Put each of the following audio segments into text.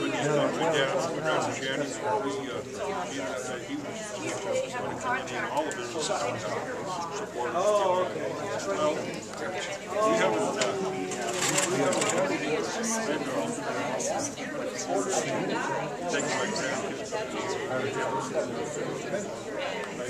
when he's done with that, we got to Shannon, we, uh, he, uh, he was, all of his support. Oh, okay. Well, we haven't, uh, we haven't had any, maybe, things like that.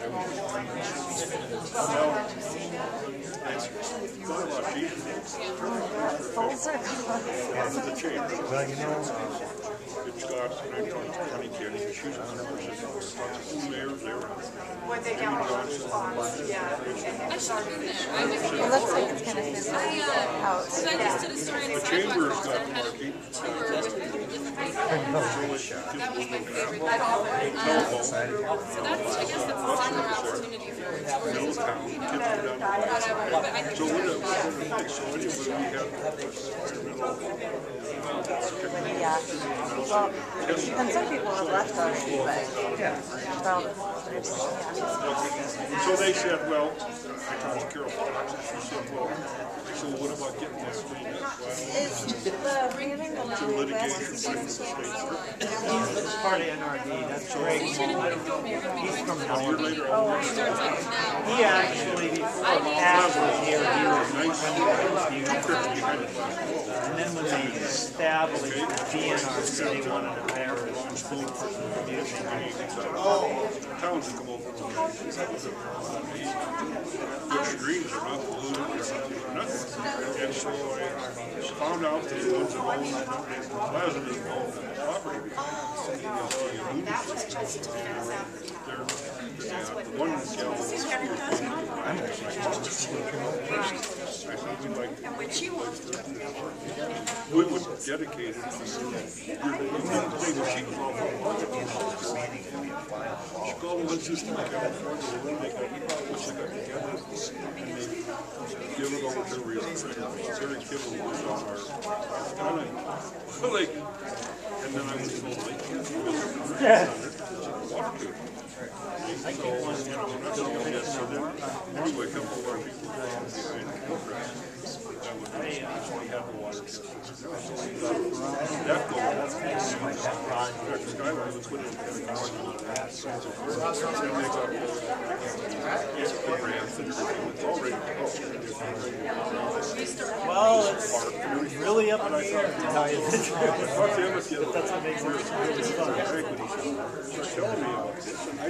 Well, you know. I It looks like it's fit I, uh, I just did a story Sidewalk had a tour with people. That was my favorite. So that's, I guess that's a similar opportunity the So it's, anyway, we have Yeah. Well, and some people have left already, but well, yeah. So they said, well, I talked to Carol Fox, and she said, well, so what about getting that cleaned up? Well, Is the beginning of the litigation West the state. It's part of NRD, that's Greg. He's from A year Howard. later, I was. He actually, before Matt was here, he was behind the glass wall. And then when they established the DNRC, they wanted to hire a school person to do it. Towns that come over. Which greens are not polluted, they're nothing. And so I found out that the ones that own Plaza didn't own the property because they That was just, they're, they're, the one gal was I like, and when she walked we would dedicate it to you. She was all for She called one sister in California, and they got, which they got together, and they give it over to real Terry Kibble was on our, kind of, like, and then I was told, like, so Well, it's really up in the air to tell you the truth. Talk to him if you- That's what makes it really fun. Frank, when he was telling me about this, and I didn't know. There's, Brown.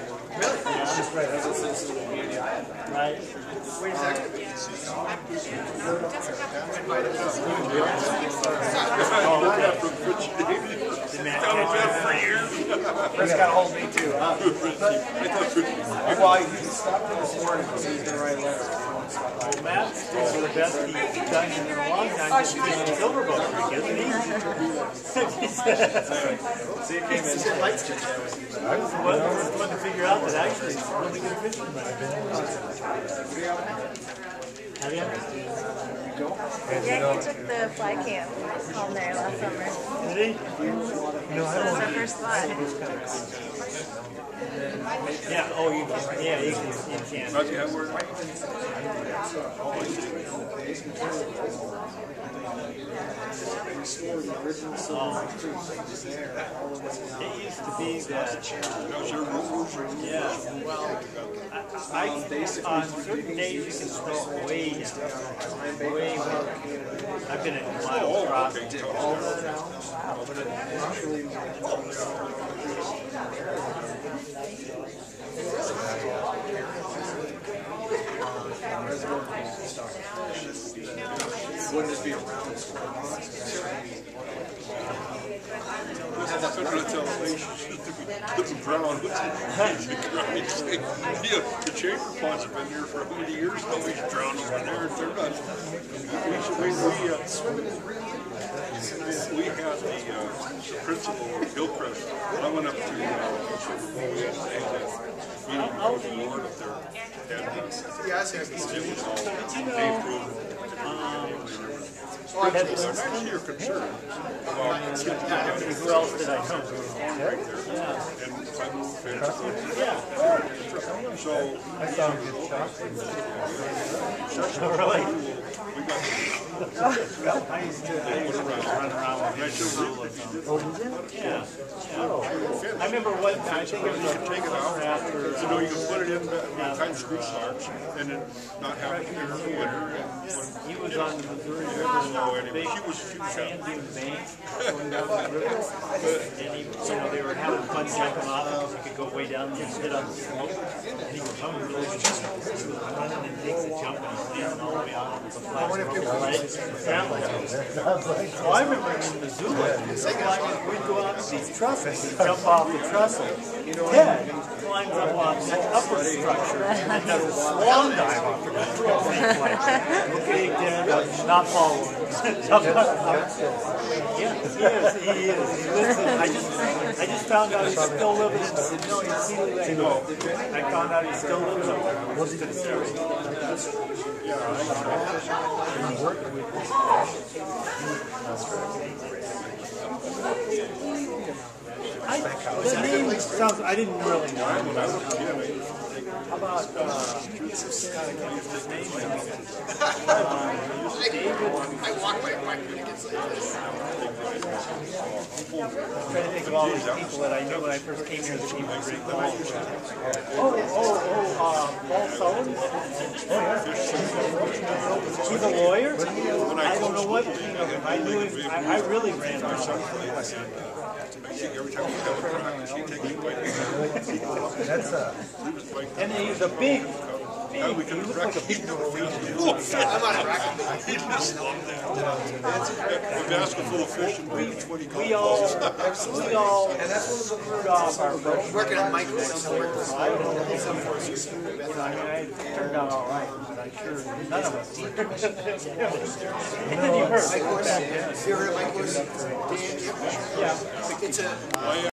Right? Right. Wait a second. The For years. Chris got a hold me too. Huh? Well, he stopped me this morning because he was going to write a letter. Well, Matt's the best he's done in a long time he's in Silver Bow Creek, isn't he? See, it came in. I was the one, was the one to figure out that actually it's really good fishing. Have you? Yeah, he took the fly camp home there last summer. Did he? No, I That was don't. our first spot. Yeah, oh, you can, yeah, you can, you can. Not yet, we're, It used to be that, that was your rule. Yeah, well, I, I, on certain days you can throw way down, way more. I've been at Wild Oh, Crossing. okay. Wouldn't just be a round square box. Better not tell them, hey, the brown, what's it? Yeah, the chamber pots have been here for how many years, now we should drown over there, they're not. We we, uh, we had the, uh, the principal of Hillcrest, I went up to, uh, we had a meeting with the board up there. And, uh, Yeah, I see. Jim was all, Dave Rubin. I actually about. Who else did I know? And if I move fence. Yeah. So. I saw him get shot. Really? We got. I used to, I used to run around with him. Yeah, yeah. I remember what, I think it was uh, Take it out. after, You know, you can put it in the time school starts and then not have it here in the winter. And he was on the Missouri So River, anyway, big she was, she was uh, sand dune bank going down the river. And he, you know, they were having fun jumping off you could go way down and sit on the slope. And he was I'm really good. He was running and takes a jump and all the way out with a flat ledge. Sound like it. Well, I remember in Missoula, we'd go out to these trusses and jump off the trestle. Ted climbs up on the upper structure and does a swan dive off the trestle. Okay, uh, not following. Yeah, he is, he is. He listen, I just, I just found out he's still living in, no, he's. I found out he's still living up there. What's he I, the name sounds, I didn't really know. How about, uh, his name? David, I walk my bike when it gets like this. I'm trying to think of all these people that I knew when I first came here that came to Great Falls. Oh, oh, oh, uh, Paul Sullivan? He's a lawyer? I don't know what became of him. I knew him, I, I really ran around. Every time we have a crack, she takes it right. That's a, And he's a big, oh, we big, can looks wreck like a big. Oh. He just. A basket full of fish and twenty We all, we all screwed off our first. Working on microwaves. I don't know. You know, I turned out all right, but sure none of us. And you heard, back then. You heard of microwaves? Yeah. It's a